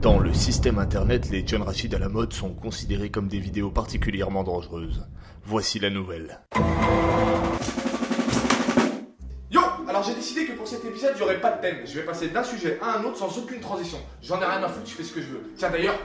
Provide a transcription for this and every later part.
Dans le système internet, les John Rachid à la mode sont considérés comme des vidéos particulièrement dangereuses. Voici la nouvelle. Yo Alors j'ai décidé que pour cet épisode, il n'y aurait pas de thème. Je vais passer d'un sujet à un autre sans aucune transition. J'en ai rien à foutre, je fais ce que je veux. Tiens d'ailleurs,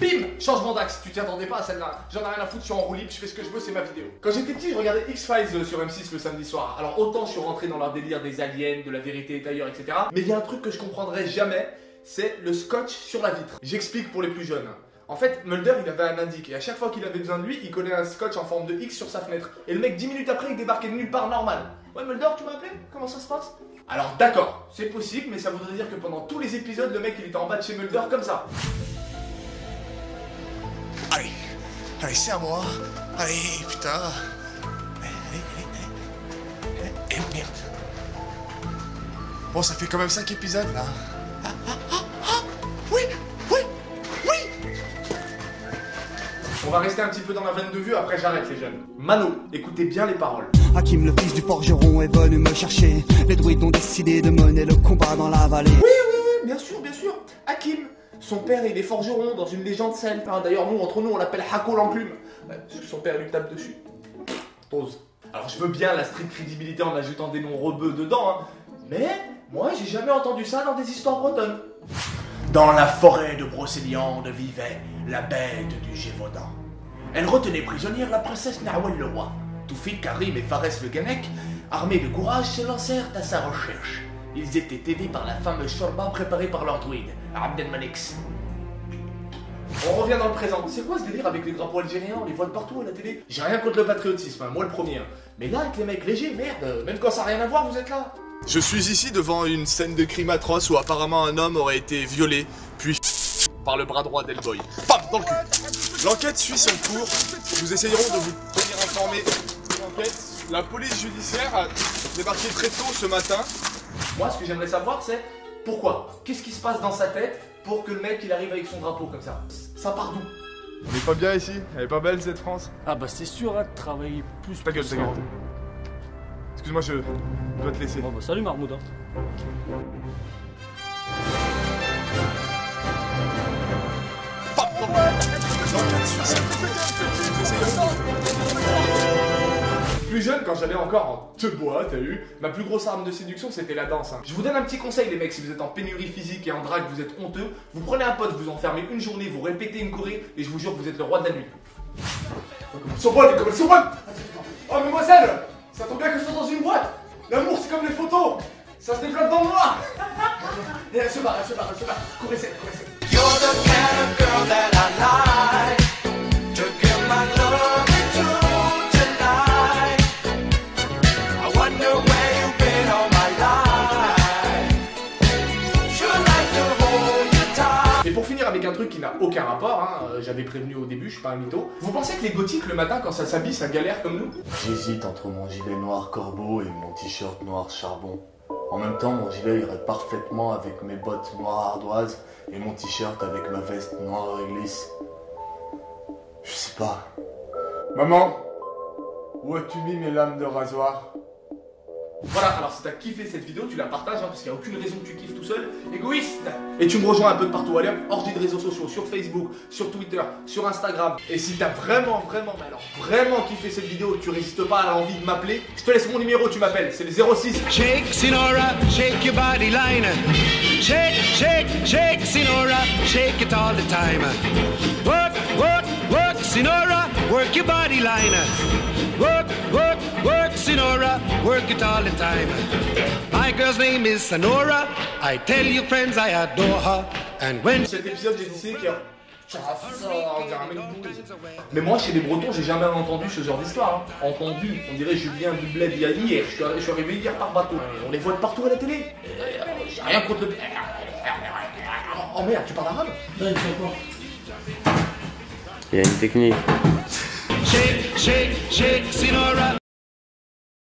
bim Changement d'axe, tu t'y attendais pas à celle-là. J'en ai rien à foutre, je suis en roue libre, je fais ce que je veux, c'est ma vidéo. Quand j'étais petit, je regardais X-Files sur M6 le samedi soir. Alors autant je suis rentré dans leur délire des aliens, de la vérité est ailleurs, etc. Mais il y a un truc que je comprendrai jamais, c'est le scotch sur la vitre. J'explique pour les plus jeunes. En fait, Mulder, il avait un indique, et à chaque fois qu'il avait besoin de lui, il collait un scotch en forme de X sur sa fenêtre. Et le mec, 10 minutes après, il débarquait de nulle part normal. Ouais, Mulder, tu m'as appelé? Comment ça se passe? Alors, d'accord, c'est possible, mais ça voudrait dire que pendant tous les épisodes, le mec, il était en bas de chez Mulder comme ça. Allez, allez, c'est à moi. Allez, putain. Allez, allez. Eh, eh, merde. Bon, ça fait quand même 5 épisodes là. On va rester un petit peu dans la veine de vue, après j'arrête les jeunes. Mano, écoutez bien les paroles. Hakim, le fils du forgeron, est venu me chercher. Les druides ont décidé de mener le combat dans la vallée. Oui, oui, oui, bien sûr, bien sûr. Hakim, son père, il est forgeron dans une légende celte. hein. D'ailleurs, nous, entre nous, on l'appelle Hako l'enclume. Ouais, parce que son père lui tape dessus. Pause. Alors, je veux bien la stricte crédibilité en ajoutant des noms rebeux dedans, hein. Mais, moi, j'ai jamais entendu ça dans des histoires bretonnes. Dans la forêt de Brocéliande vivait la bête du Gévaudan. Elle retenait prisonnière la princesse Narwal le roi. Toufik, Karim et Fares le Ganek, armés de courage, se lancèrent à sa recherche. Ils étaient aidés par la fameuse shorba préparée par leur druide, Abdelmanix. On revient dans le présent. C'est quoi ce délire avec les drapeaux algériens? On les voit de partout à la télé. J'ai rien contre le patriotisme, hein, moi le premier. Mais là, avec les mecs légers, merde, même quand ça n'a rien à voir, vous êtes là. Je suis ici devant une scène de crime atroce où apparemment un homme aurait été violé, puis par le bras droit d'Elboy. Pam Dans le cul L'enquête suit son cours. Nous essayerons de vous tenir informé de l'enquête. La police judiciaire a débarqué très tôt ce matin. Moi, ce que j'aimerais savoir, c'est pourquoi? Qu'est-ce qui se passe dans sa tête pour que le mec il arrive avec son drapeau comme ça? Ça part d'où? On est pas bien ici Elle est pas belle cette France Ah bah c'est sûr, hein, de travailler plus. Ta gueule, ta ça, gueule. Excuse-moi, je dois te laisser. Bon bah salut Marmoud. hein. Plus jeune, quand j'allais encore en te bois, t'as vu Ma plus grosse arme de séduction, c'était la danse. hein. Je vous donne un petit conseil, les mecs, si vous êtes en pénurie physique et en drague, vous êtes honteux, vous prenez un pote, vous enfermez une journée, vous répétez une choré, et je vous jure vous êtes le roi de la nuit. Comme Sorbonne Oh, mademoiselle Ça tombe bien que je sois dans une boîte L'amour, c'est comme les photos Ça se développe dans le noir Et elle se barre, elle se barre, elle se barre. Courez, courez. You're the kind of girl that I like finir avec un truc qui n'a aucun rapport, hein, euh, j'avais prévenu au début, je suis pas un mytho. Vous pensez que les gothiques le matin quand ça s'habille, ça galère comme nous? J'hésite entre mon gilet noir corbeau et mon t-shirt noir charbon. En même temps, mon gilet irait parfaitement avec mes bottes noires ardoises et mon t-shirt avec ma veste noire réglisse. Je sais pas. Maman Où as-tu mis mes lames de rasoir? Voilà, alors si t'as kiffé cette vidéo, tu la partages, hein, parce qu'il n'y a aucune raison que tu kiffes tout seul. Égoïste Et tu me rejoins un peu de partout, allez hop, orgie de réseaux sociaux, sur Facebook, sur Twitter, sur Instagram. Et si t'as vraiment, vraiment, mais alors vraiment kiffé cette vidéo tu résistes pas à l'envie de m'appeler, je te laisse mon numéro, tu m'appelles, c'est le 06. Shake, Sinora, shake your body line. Shake, shake, shake, Sinora, shake it all the time. Sinora, work your body line. Work, work, work, Sinora, work it all the time. My girl's name is Sonora. I tell you, friends, I adore her. And when Cet épisode, j'ai mec bourré. Mais moi, chez les Bretons, j'ai jamais entendu ce genre d'histoire. hein. Entendu, on dirait Julien Dublet il y a hier. Je suis, je suis arrivé hier par bateau. On les voit de partout à la télé. Euh, J'ai rien contre le. Oh merde, tu parles arabe Il y a une technique.